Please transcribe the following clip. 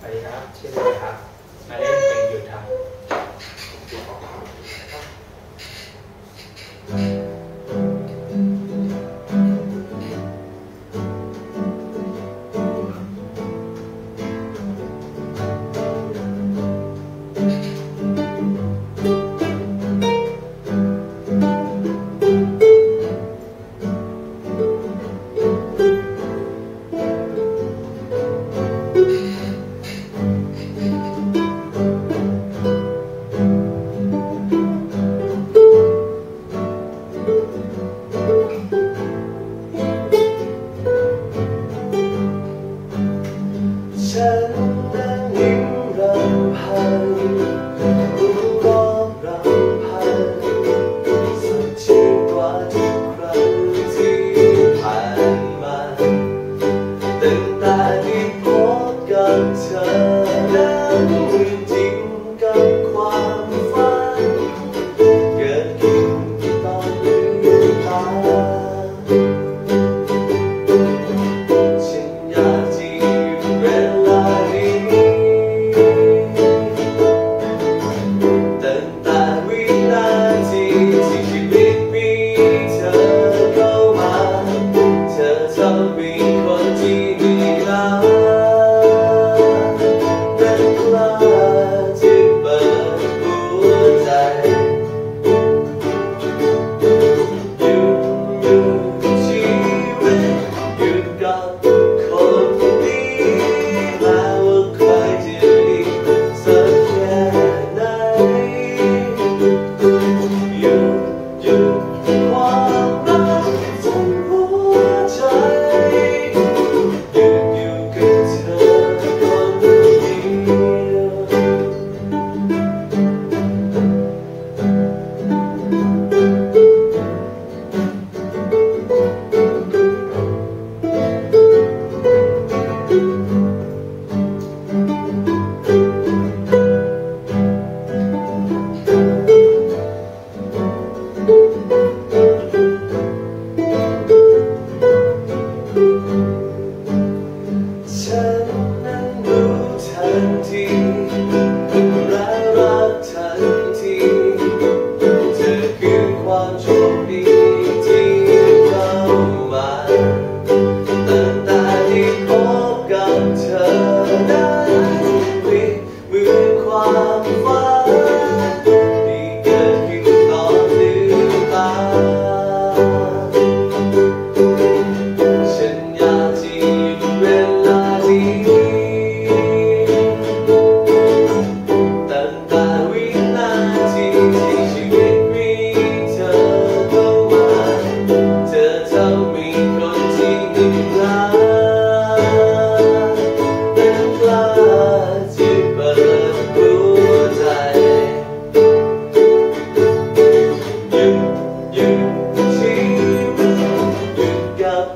ไปครับ ชื่อเลครับ มาเล่นเป็นหยุดทำ love. มีคนที่ยิ้มรักเป็นาที่เปิดหัวใจหยุดหยุดชีวิตหยุดกับ